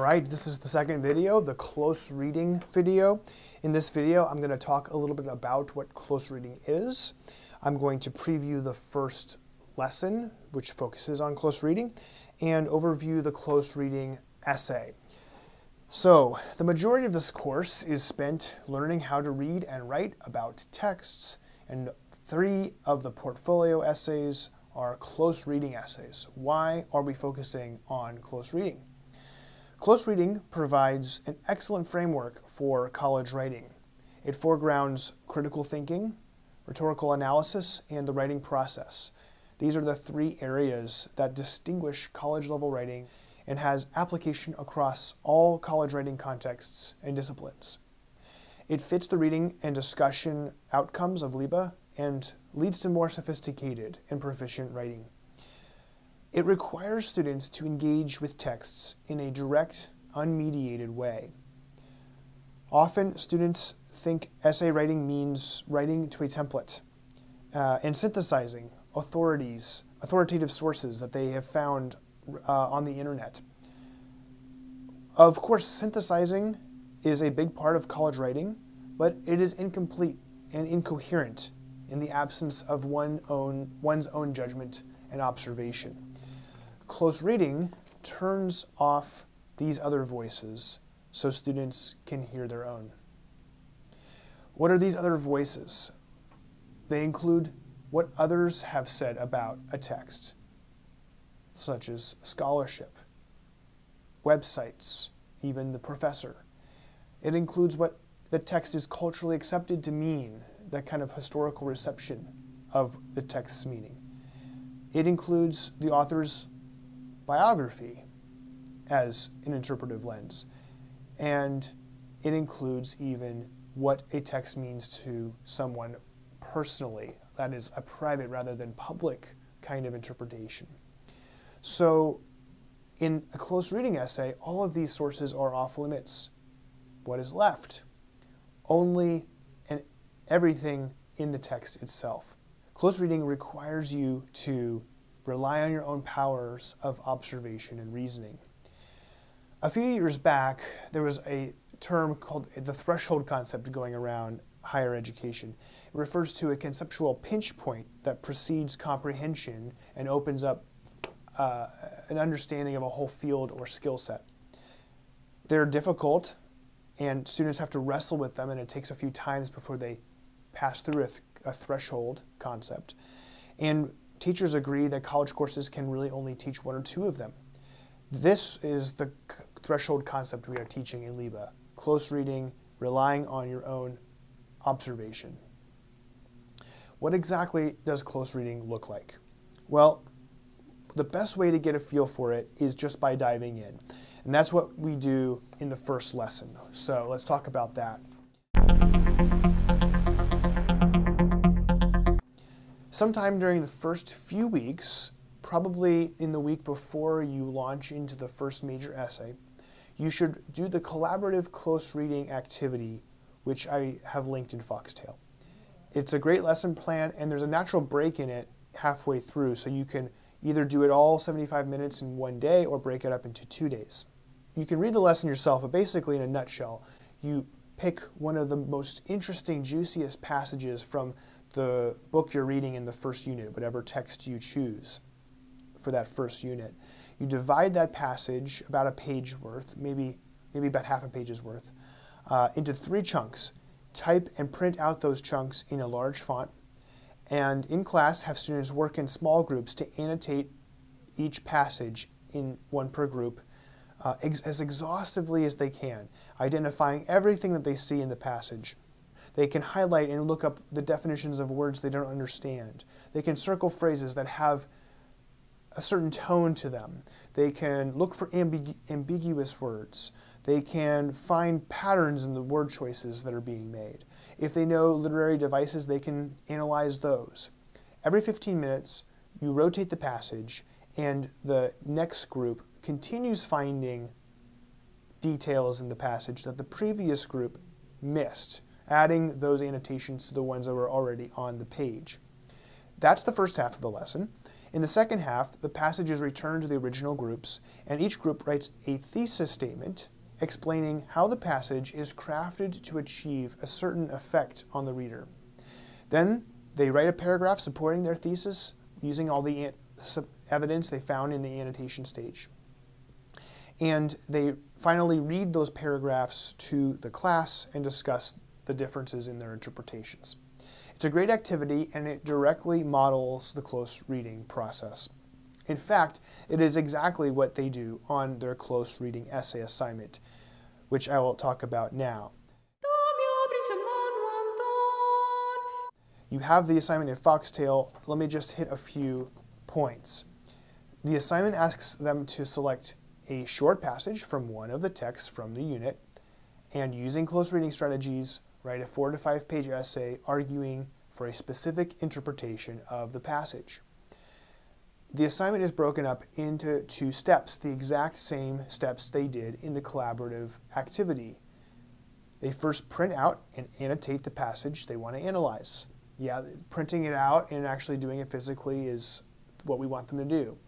right, this is the second video, the close reading video. In this video, I'm going to talk a little bit about what close reading is. I'm going to preview the first lesson, which focuses on close reading, and overview the close reading essay. So, the majority of this course is spent learning how to read and write about texts, and three of the portfolio essays are close reading essays. Why are we focusing on close reading? Close reading provides an excellent framework for college writing. It foregrounds critical thinking, rhetorical analysis, and the writing process. These are the three areas that distinguish college level writing and has application across all college writing contexts and disciplines. It fits the reading and discussion outcomes of LIBA and leads to more sophisticated and proficient writing. It requires students to engage with texts in a direct, unmediated way. Often, students think essay writing means writing to a template uh, and synthesizing authorities, authoritative sources that they have found uh, on the internet. Of course, synthesizing is a big part of college writing, but it is incomplete and incoherent in the absence of one own, one's own judgment and observation close reading turns off these other voices so students can hear their own. What are these other voices? They include what others have said about a text, such as scholarship, websites, even the professor. It includes what the text is culturally accepted to mean, that kind of historical reception of the text's meaning. It includes the author's biography as an interpretive lens. And it includes even what a text means to someone personally. That is a private rather than public kind of interpretation. So, in a close reading essay, all of these sources are off limits. What is left? Only and everything in the text itself. Close reading requires you to Rely on your own powers of observation and reasoning. A few years back, there was a term called the threshold concept going around higher education. It refers to a conceptual pinch point that precedes comprehension and opens up uh, an understanding of a whole field or skill set. They're difficult, and students have to wrestle with them, and it takes a few times before they pass through a, th a threshold concept. And teachers agree that college courses can really only teach one or two of them. This is the threshold concept we are teaching in LIBA close reading, relying on your own observation. What exactly does close reading look like? Well, the best way to get a feel for it is just by diving in. And that's what we do in the first lesson. So let's talk about that. Sometime during the first few weeks, probably in the week before you launch into the first major essay, you should do the collaborative close reading activity, which I have linked in Foxtail. It's a great lesson plan, and there's a natural break in it halfway through, so you can either do it all 75 minutes in one day or break it up into two days. You can read the lesson yourself, but basically, in a nutshell, you pick one of the most interesting, juiciest passages from the book you're reading in the first unit, whatever text you choose for that first unit. You divide that passage, about a page worth, maybe, maybe about half a page's worth, uh, into three chunks. Type and print out those chunks in a large font. And in class, have students work in small groups to annotate each passage in one per group uh, ex as exhaustively as they can, identifying everything that they see in the passage. They can highlight and look up the definitions of words they don't understand. They can circle phrases that have a certain tone to them. They can look for ambigu ambiguous words. They can find patterns in the word choices that are being made. If they know literary devices, they can analyze those. Every 15 minutes, you rotate the passage, and the next group continues finding details in the passage that the previous group missed adding those annotations to the ones that were already on the page. That's the first half of the lesson. In the second half, the passages is returned to the original groups, and each group writes a thesis statement explaining how the passage is crafted to achieve a certain effect on the reader. Then they write a paragraph supporting their thesis using all the evidence they found in the annotation stage. And they finally read those paragraphs to the class and discuss the differences in their interpretations. It's a great activity and it directly models the close reading process. In fact, it is exactly what they do on their close reading essay assignment, which I will talk about now. You have the assignment in Foxtail. Let me just hit a few points. The assignment asks them to select a short passage from one of the texts from the unit and using close reading strategies, write a four to five page essay arguing for a specific interpretation of the passage. The assignment is broken up into two steps, the exact same steps they did in the collaborative activity. They first print out and annotate the passage they want to analyze. Yeah, printing it out and actually doing it physically is what we want them to do.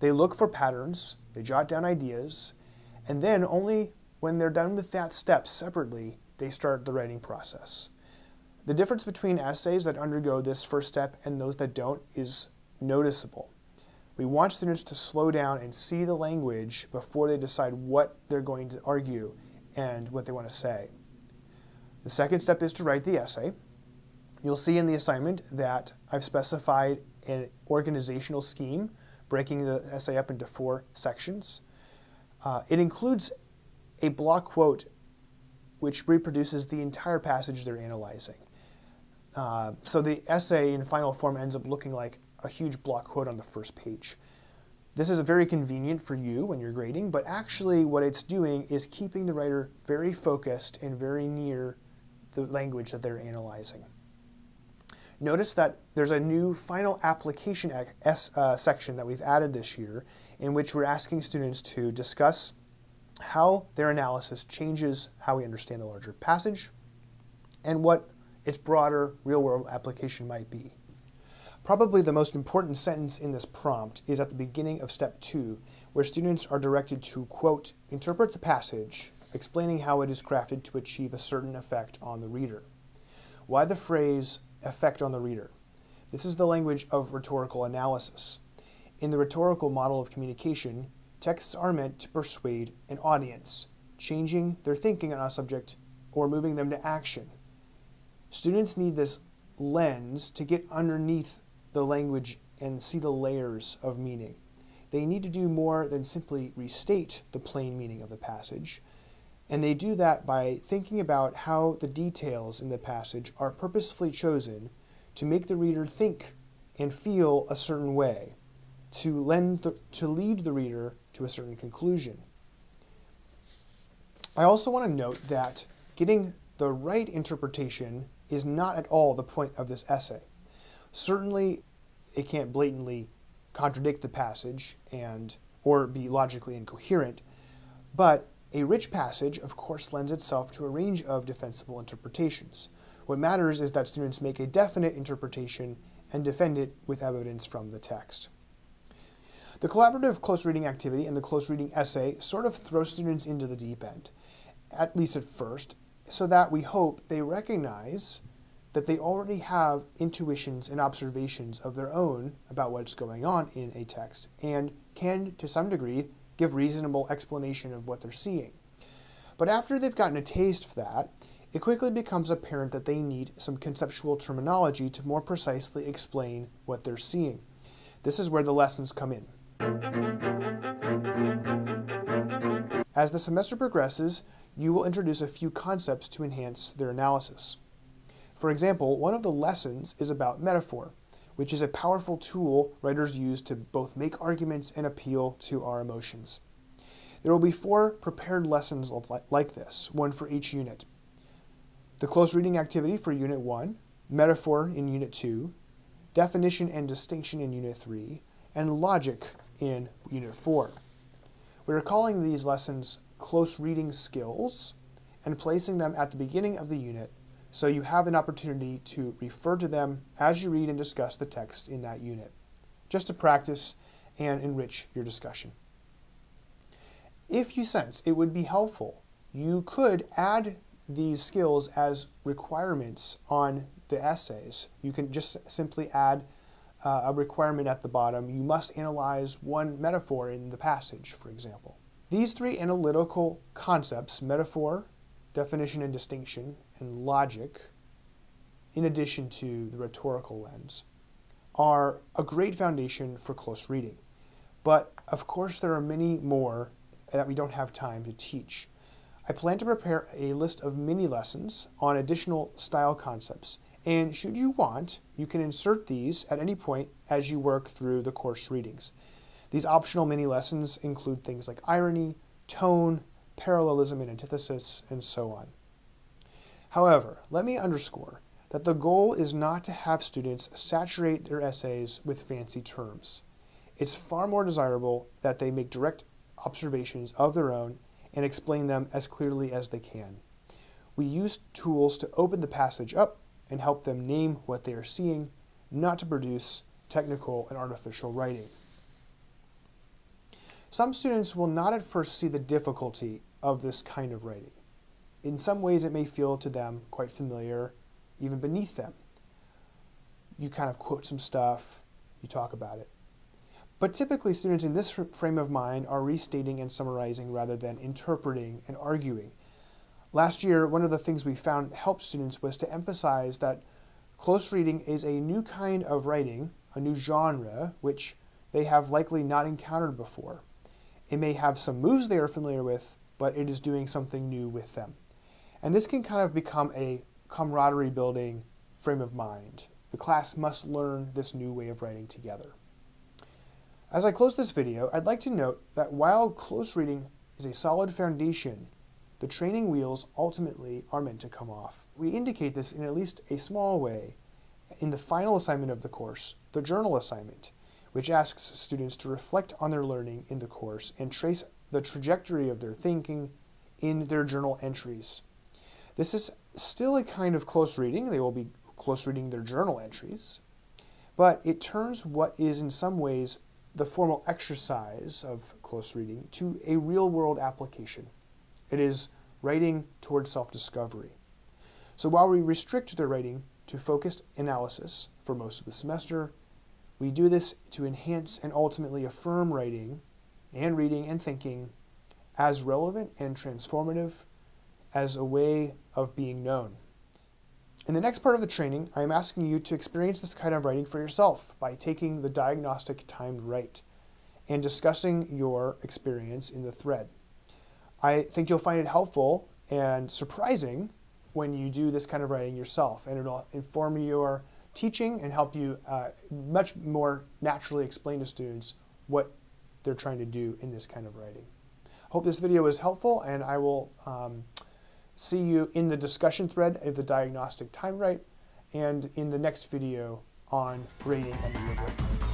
They look for patterns, they jot down ideas, and then only when they're done with that step separately, they start the writing process. The difference between essays that undergo this first step and those that don't is noticeable. We want students to slow down and see the language before they decide what they're going to argue and what they want to say. The second step is to write the essay. You'll see in the assignment that I've specified an organizational scheme, breaking the essay up into four sections. Uh, it includes a block quote which reproduces the entire passage they're analyzing. Uh, so the essay in final form ends up looking like a huge block quote on the first page. This is very convenient for you when you're grading, but actually what it's doing is keeping the writer very focused and very near the language that they're analyzing. Notice that there's a new final application S, uh, section that we've added this year in which we're asking students to discuss how their analysis changes how we understand the larger passage and what its broader real-world application might be. Probably the most important sentence in this prompt is at the beginning of step two, where students are directed to, quote, interpret the passage, explaining how it is crafted to achieve a certain effect on the reader. Why the phrase effect on the reader. This is the language of rhetorical analysis. In the rhetorical model of communication, texts are meant to persuade an audience, changing their thinking on a subject or moving them to action. Students need this lens to get underneath the language and see the layers of meaning. They need to do more than simply restate the plain meaning of the passage. And they do that by thinking about how the details in the passage are purposefully chosen to make the reader think and feel a certain way, to, lend the, to lead the reader to a certain conclusion. I also want to note that getting the right interpretation is not at all the point of this essay. Certainly, it can't blatantly contradict the passage and or be logically incoherent, but a rich passage, of course, lends itself to a range of defensible interpretations. What matters is that students make a definite interpretation and defend it with evidence from the text. The collaborative close reading activity and the close reading essay sort of throw students into the deep end, at least at first, so that we hope they recognize that they already have intuitions and observations of their own about what's going on in a text and can, to some degree, give reasonable explanation of what they're seeing. But after they've gotten a taste of that, it quickly becomes apparent that they need some conceptual terminology to more precisely explain what they're seeing. This is where the lessons come in. As the semester progresses, you will introduce a few concepts to enhance their analysis. For example, one of the lessons is about metaphor, which is a powerful tool writers use to both make arguments and appeal to our emotions. There will be four prepared lessons like this, one for each unit. The close reading activity for Unit 1, metaphor in Unit 2, definition and distinction in Unit 3, and logic in Unit 4. We are calling these lessons close reading skills and placing them at the beginning of the unit so you have an opportunity to refer to them as you read and discuss the texts in that unit. just to practice and enrich your discussion. If you sense it would be helpful, you could add these skills as requirements on the essays. You can just simply add uh, a requirement at the bottom. You must analyze one metaphor in the passage, for example. These three analytical concepts, metaphor, definition and distinction, and logic, in addition to the rhetorical lens, are a great foundation for close reading. But of course, there are many more that we don't have time to teach. I plan to prepare a list of mini lessons on additional style concepts, and should you want, you can insert these at any point as you work through the course readings. These optional mini lessons include things like irony, tone, parallelism and antithesis, and so on. However, let me underscore that the goal is not to have students saturate their essays with fancy terms. It's far more desirable that they make direct observations of their own and explain them as clearly as they can. We use tools to open the passage up and help them name what they are seeing, not to produce technical and artificial writing. Some students will not at first see the difficulty of this kind of writing. In some ways, it may feel to them quite familiar, even beneath them. You kind of quote some stuff, you talk about it. But typically, students in this frame of mind are restating and summarizing rather than interpreting and arguing. Last year, one of the things we found helped students was to emphasize that close reading is a new kind of writing, a new genre, which they have likely not encountered before. It may have some moves they are familiar with, but it is doing something new with them. And this can kind of become a camaraderie building frame of mind. The class must learn this new way of writing together. As I close this video, I'd like to note that while close reading is a solid foundation, the training wheels ultimately are meant to come off. We indicate this in at least a small way in the final assignment of the course, the journal assignment, which asks students to reflect on their learning in the course and trace the trajectory of their thinking in their journal entries. This is still a kind of close reading. They will be close reading their journal entries, but it turns what is in some ways the formal exercise of close reading to a real world application. It is writing towards self discovery. So while we restrict their writing to focused analysis for most of the semester, we do this to enhance and ultimately affirm writing and reading and thinking as relevant and transformative as a way of being known. In the next part of the training, I am asking you to experience this kind of writing for yourself by taking the diagnostic timed write and discussing your experience in the thread. I think you'll find it helpful and surprising when you do this kind of writing yourself, and it'll inform your teaching and help you uh, much more naturally explain to students what they're trying to do in this kind of writing. Hope this video was helpful, and I will um, see you in the discussion thread of the diagnostic time write and in the next video on grading and delivery.